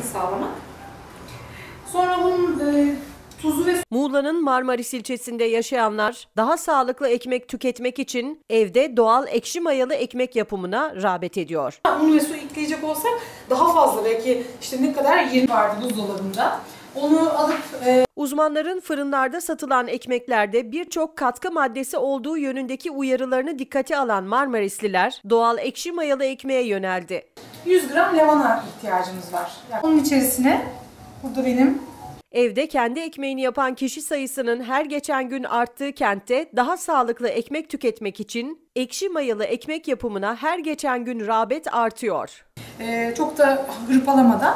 olmasını sağlamak. Sonra bunun e, tuzu ve Muğla'nın Marmaris ilçesinde yaşayanlar daha sağlıklı ekmek tüketmek için evde doğal ekşi mayalı ekmek yapımına rağbet ediyor. un ve su ekleyecek olsak daha fazla belki işte ne kadar 20 vardı buzdolabında. Onu alıp e, Uzmanların fırınlarda satılan ekmeklerde birçok katkı maddesi olduğu yönündeki uyarılarını dikkate alan Marmarisliler doğal ekşi mayalı ekmeğe yöneldi. 100 gram lavana ihtiyacımız var. Yani onun içerisine burada benim Evde kendi ekmeğini yapan kişi sayısının her geçen gün arttığı kentte daha sağlıklı ekmek tüketmek için ekşi mayalı ekmek yapımına her geçen gün rağbet artıyor. e, çok da hırpalamadan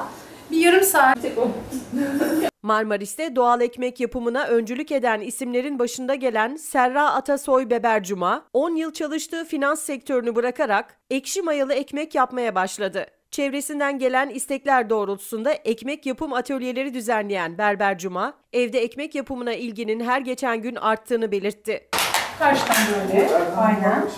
bir yarım saat Marmaris'te doğal ekmek yapımına öncülük eden isimlerin başında gelen Serra Atasoy Bebercuma, 10 yıl çalıştığı finans sektörünü bırakarak ekşi mayalı ekmek yapmaya başladı. Çevresinden gelen istekler doğrultusunda ekmek yapım atölyeleri düzenleyen Berbercuma, evde ekmek yapımına ilginin her geçen gün arttığını belirtti. karşıdan böyle aynen.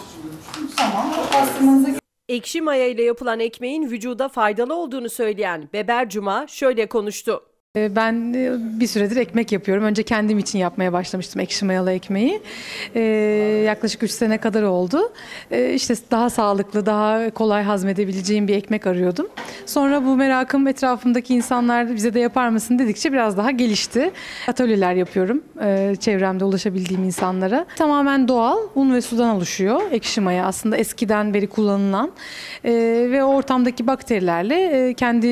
Tamam. Pastırmanıza Ekşi maya ile yapılan ekmeğin vücuda faydalı olduğunu söyleyen Bebercuma şöyle konuştu. Ee, Ben e, bir süredir ekmek yapıyorum. Önce kendim için yapmaya başlamıştım ekşi mayalı ekmeği. Ee, yaklaşık 3 sene kadar oldu. Ee, işte daha sağlıklı, daha kolay hazmedebileceğim bir ekmek arıyordum. Sonra bu merakım etrafımdaki insanlar bize de yapar mısın dedikçe biraz daha gelişti. Atölyeler yapıyorum e, çevremde ulaşabildiğim insanlara. Tamamen doğal, un ve sudan oluşuyor ekşi maya. Aslında eskiden beri kullanılan e, ve ortamdaki bakterilerle kendi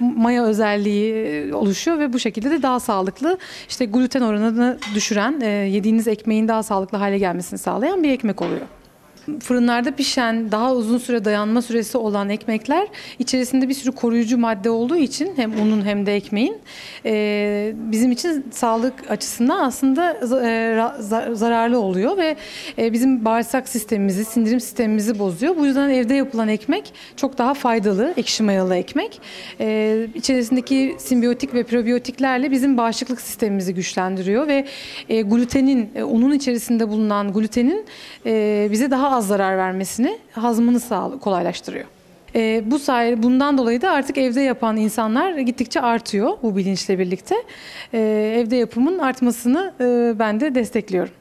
maya özelliği e, oluşuyor ve bu şekilde de daha sağlıklı işte gluten oranını düşüren e, yediğiniz ekmeğin daha sağlıklı hale gelmesini sağlayan bir ekmek oluyor. Fırınlarda pişen, daha uzun süre dayanma süresi olan ekmekler içerisinde bir sürü koruyucu madde olduğu için hem unun hem de ekmeğin e, bizim için sağlık açısından aslında e, ra- za- zararlı oluyor ve e, bizim bağırsak sistemimizi, sindirim sistemimizi bozuyor. Bu yüzden evde yapılan ekmek çok daha faydalı, ekşi mayalı ekmek. İçerisindeki simbiyotik ve probiyotiklerle bizim bağışıklık sistemimizi güçlendiriyor ve glutenin, unun içerisinde bulunan glutenin bize daha az zarar vermesini, hazmını sağ, kolaylaştırıyor. E, bu sayede bundan dolayı da artık evde yapan insanlar gittikçe artıyor bu bilinçle birlikte. E, evde yapımın artmasını e, ben de destekliyorum.